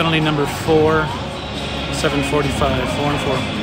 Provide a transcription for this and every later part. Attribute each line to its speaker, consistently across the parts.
Speaker 1: Penalty number four, 745, four and four.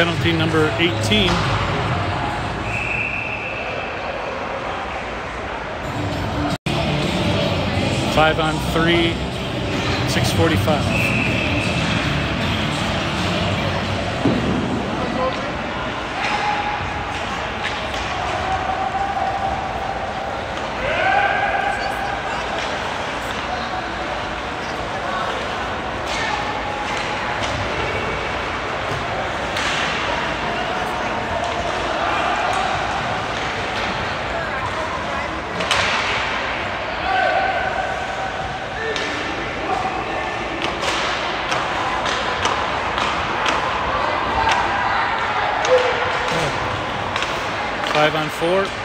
Speaker 1: Penalty number 18. Five on three, 645. Four.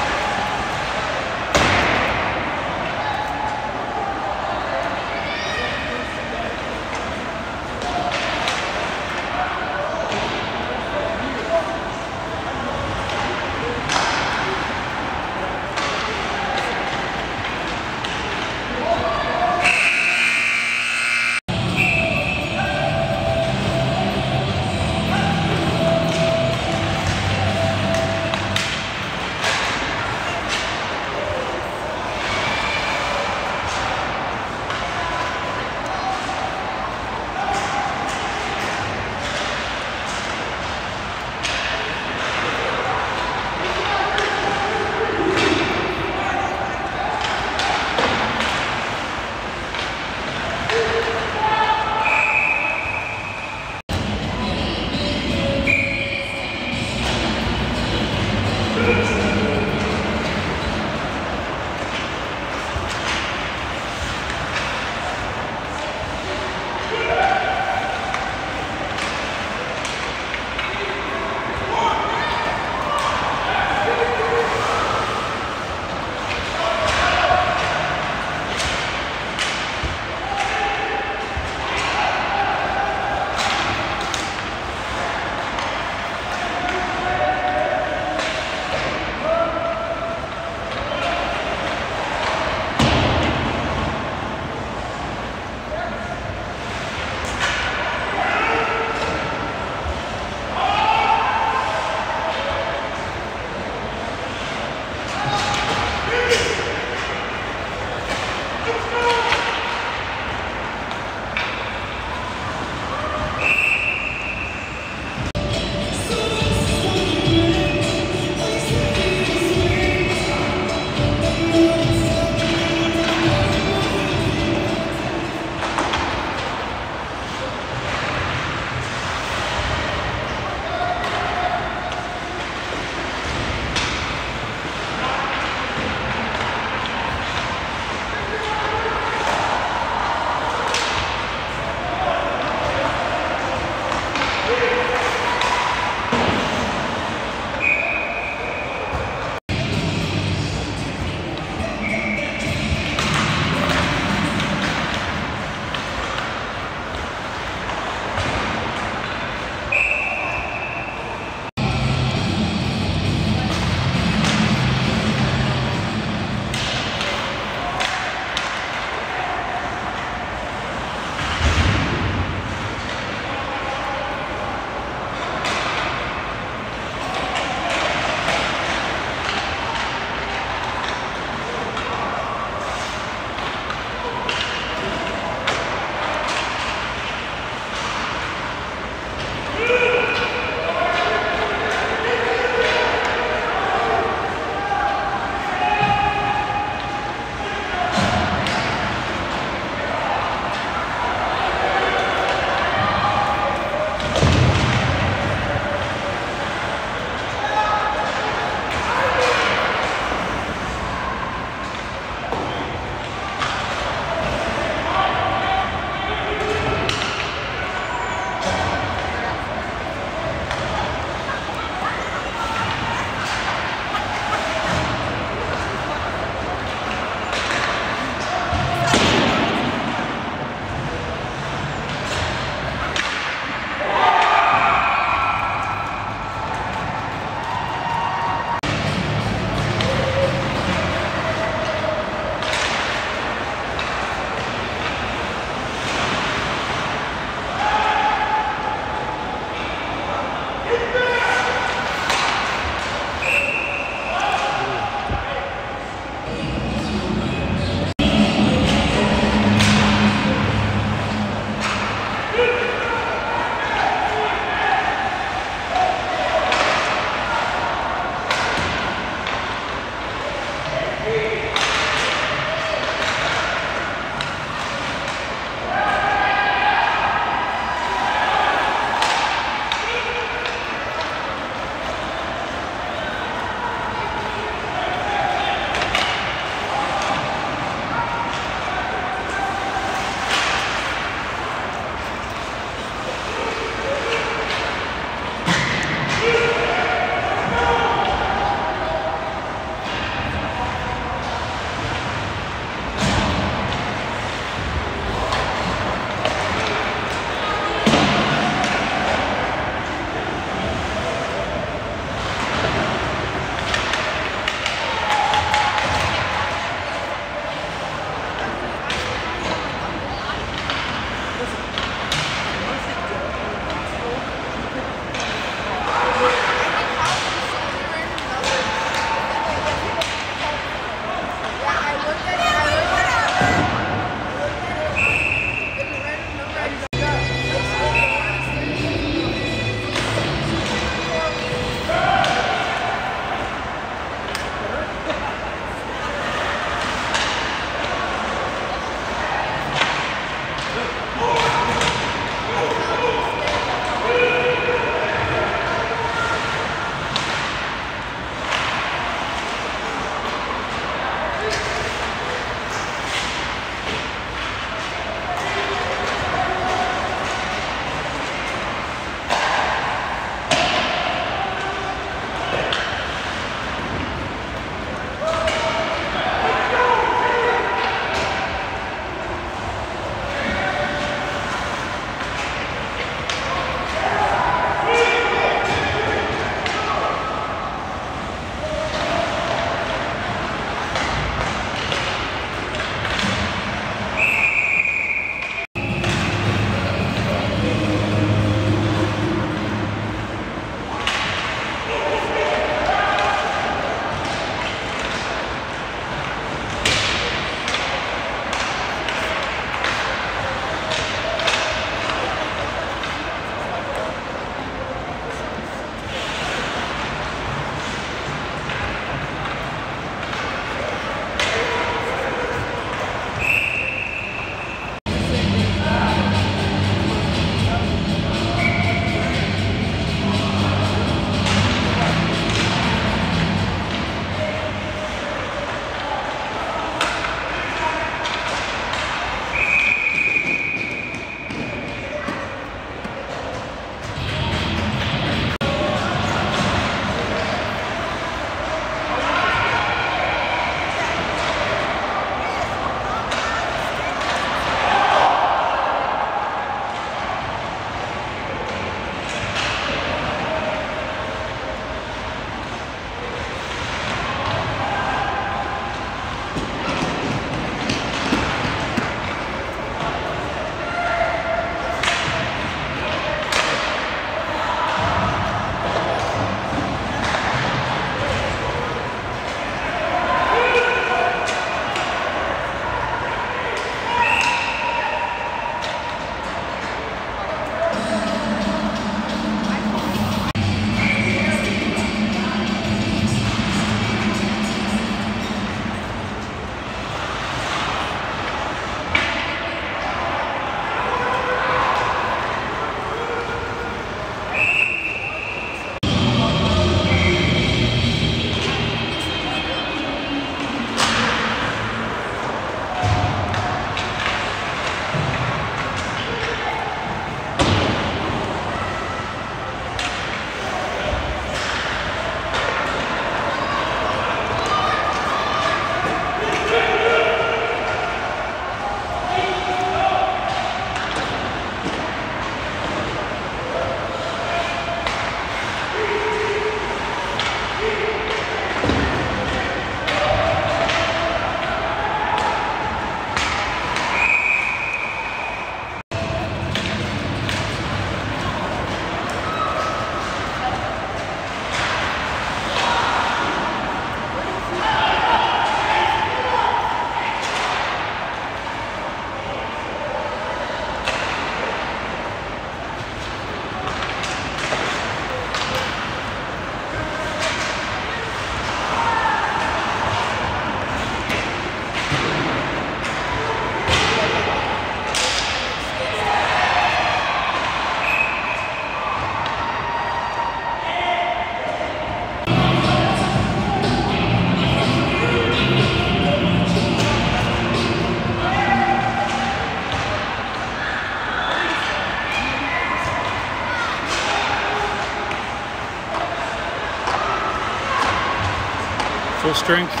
Speaker 1: Strength.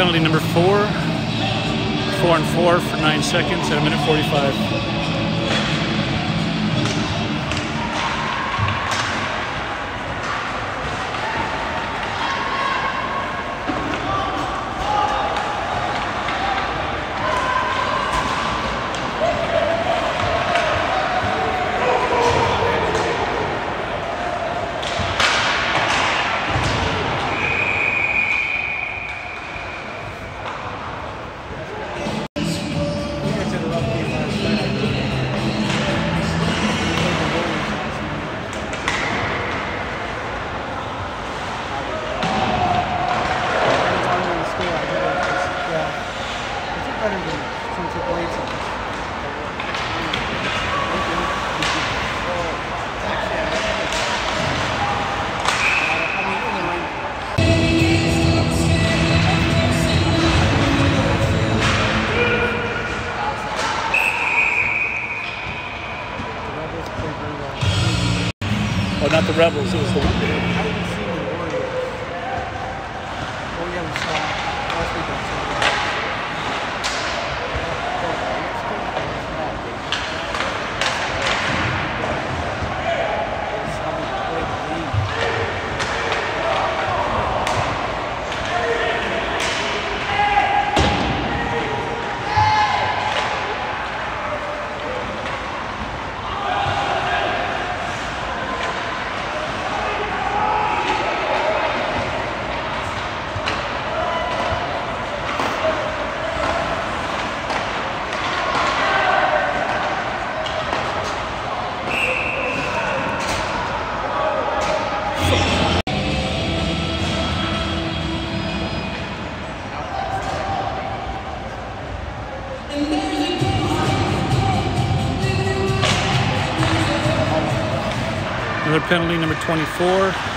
Speaker 1: Penalty number four. Four and four for nine seconds at a minute 45. Penalty number 24.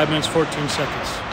Speaker 1: Five minutes, 14 seconds.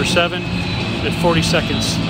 Speaker 1: Number seven at 40 seconds.